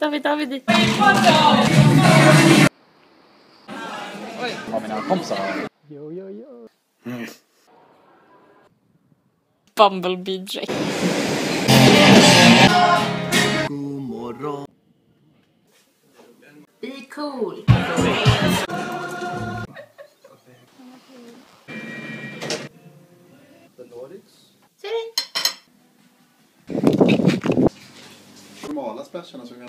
David, David. Oj. Har mina kompisar. Bumblebee Drake. Be cool. Ser du? Smala splasharna som kan...